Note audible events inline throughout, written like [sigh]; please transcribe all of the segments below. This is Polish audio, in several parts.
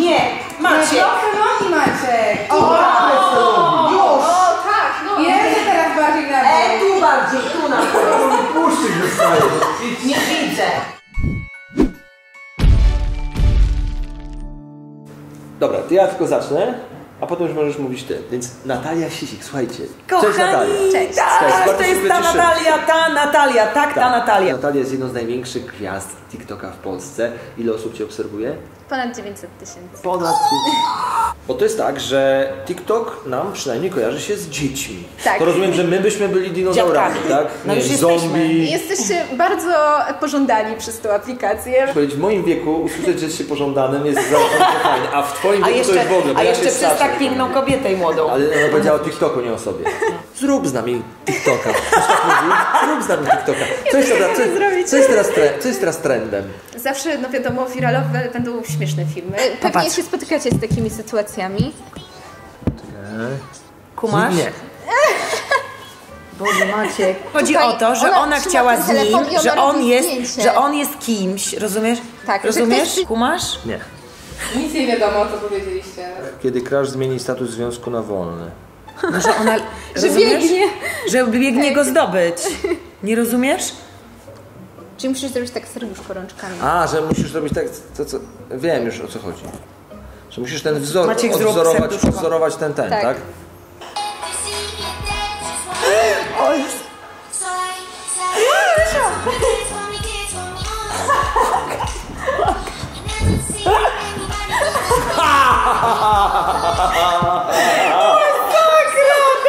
Nie, Maciek. Nogi Maciek. O, O, już. O tak, no. Jeszcze teraz bardziej na E, dół. tu bardziej, tu na pewno. Puszczyk dostaje. Nie widzę. Dobra, to ja tylko zacznę, a potem już możesz mówić ty. Więc Natalia Sisik, słuchajcie. Cześć Kochani, Natalia. Cześć. Cześć, Tak, to jest ta. Natalia, ta Natalia, tak, ta Natalia. Natalia jest jedną z największych gwiazd TikToka w Polsce. Ile osób Cię obserwuje? Ponad 900 tysięcy. Ponad Bo to jest tak, że TikTok nam przynajmniej kojarzy się z dziećmi. Tak. To rozumiem, że my byśmy byli dinozaurami, tak? No już jesteśmy. zombie. Jesteście bardzo pożądani przez tą aplikację. Powiedzieć, w moim wieku usłyszeć, że jesteś pożądanym jest bardzo fajne, a w Twoim A wieku to jeszcze, jest w ogóle, a ja jeszcze się przez starszy. tak piękną kobietę i młodą. Ale ona powiedziała o TikToku, nie o sobie. Zrób z nami TikToka. Tak mówi? Zrób z nami TikToka. Co jest, teraz, co, co, jest teraz, tre- co jest teraz trendem? Zawsze, no wiadomo, wiralowe będą śmieszne filmy. Pewnie Popatrz. się spotykacie z takimi sytuacjami. Kumasz? Nie. Boże Maciek. Chodzi Tutaj o to, że ona ona chciała z nim, ona że on jest, zdjęcie. że on jest kimś, rozumiesz? Tak, Rozumiesz? ktoś- Kumasz? Nie. Nic nie wiadomo, co powiedzieliście. Kiedy crash zmieni status związku na wolny. No, że ona, Że biegnie. Że biegnie go zdobyć. Nie rozumiesz? Czyli musisz zrobić tak serduszko rączkami. A, że musisz zrobić tak, to, co, wiem już o co chodzi. Że musisz ten wzór, Maciek, odwzorować, odwzorować ten, ten, tak? Tak. [gasps] [laughs] O, jest.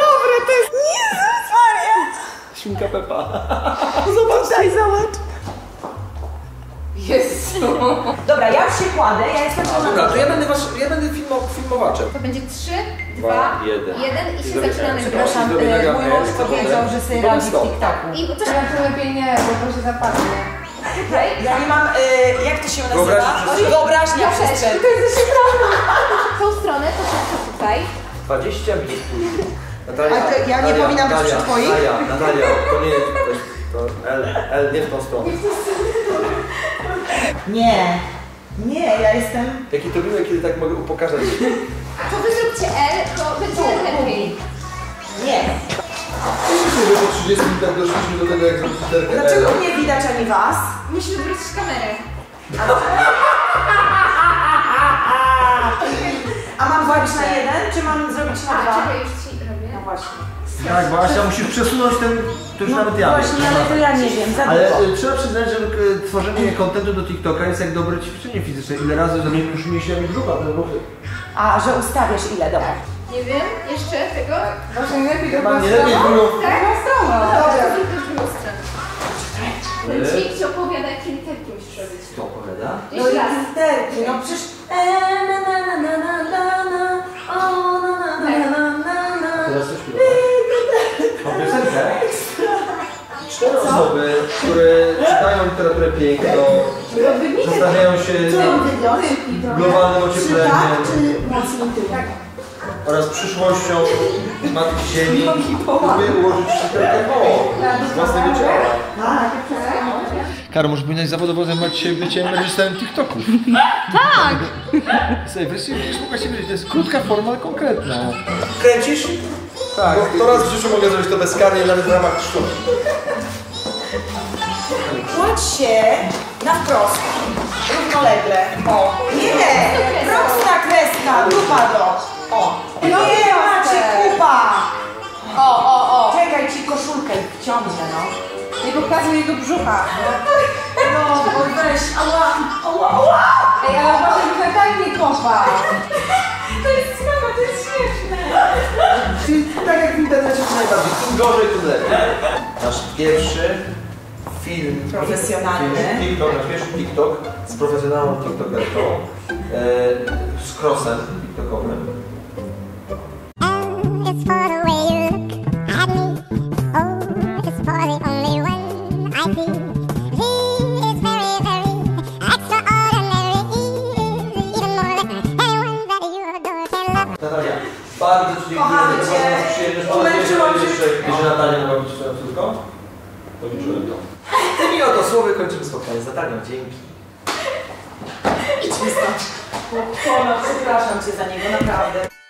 Dobre, to jest... Jezus Maria! Świnka Pepa. Zobacz, daj, zobacz. [laughs] Dobra, ja już się kładę, ja jestem Dobra, to ja będę, wasz, ja będę filmo, filmowaczem. To będzie 3, Dwa, 2, jeden. 1 i się Zrobię zaczyna tak. nagrywać. Przepraszam, e, mój mąż powiedział, że sobie radzi w. TikToku. I Ja to lepiej nie, bo to się zapadnie. Ja nie mam, e, jak to się nazywa? Wyobraźnia przestrzeni. Wyobraźnia przestrzeni. w tą stronę, to wszystko tutaj. 20 minut później. Natalia, A to ja nie powinnam być Natalia, przy twoich? Natalia, Natalia, to nie jest, to, jest- to L, L, nie w tą stronę. Nie, nie, ja jestem... Jakie to miłe, kiedy tak mogę upokarzać. To wy zróbcie L, to będzie lepiej. Nie. Myślę, że po 30 minutach doszliśmy do tego, jak zrobić literkę Dlaczego L. mnie widać, a nie was? Musimy wrócić kamerę. A mam zrobić na jeden, czy mam zrobić na A, dwa? czekaj, już ci robię. No właśnie. Tak, bo Asia musisz przesunąć ten, to już No nawet ja właśnie, wiem. ale to ja nie wiem, za Ale dużo. y, trzeba przyznać, że y, tworzenie kontentu do TikToka jest jak dobre ćwiczenie fizyczne. Ile razy za mnie już mi się brzucha, te ruchy. A, że ustawiasz ile, dobra. Nie wiem, jeszcze tego? Właśnie lepiej nie lepiej. Tak? Drugą. Dobra, zrób też drugą stronę. Ten dźwięk ci opowiada, jakie literki musisz robić. Kto opowiada? No i raz. literki, no przecież... Osoby, które czytają literaturę piękną, zastanawiają się nad globalnym ociepleniem oraz przyszłością Matki Ziemi, by ułożyć literkę O z własnego ciała. Karo, może powinnaś zawodowo zajmować się byciem reżyserem TikToków. Tak! Słuchaj, wreszcie będziesz mogła się wiedzieć, to jest krótka forma, ale konkretna. Kręcisz? Tak. To, to raz w życiu mogę zrobić to bezkarnie, nawet w ramach sztuki. Kładź się na wprost, równolegle. O, nie, prosta kreska, dupa do. O, nie, macie kupa. O, o, o. Czekaj, ci koszulkę wciągnę, no. Nie pokazuj jego brzucha. No, bo weź, ała, ała, ała. Ej, ale byś na tak nie. To jest słaba, to jest śmieszne. Czyli tak jak w internecie to najbardziej, im gorzej, tym lepiej. Nasz pierwszy film Profesjonalny. Film, TikTok, nasz pierwszy TikTok z profesjonalną TikTokerką, e, z crossem TikTokowym. It's for the way you look at me. Oh, it's for the only one I see. He is very, very extraordinary. Even more than anyone that you adore can love. Natalia, bardzo Ci dziękuję Kochamy za Cię. bardzo przyjemność. Umęczyłam się. jeszcze, że Natalia mogła być córką. Policzyłem to. Tymi oto słowy kończymy spotkanie z Natalią. Dzięki. Idźmy stąd. Kola, przepraszam cię za niego, naprawdę.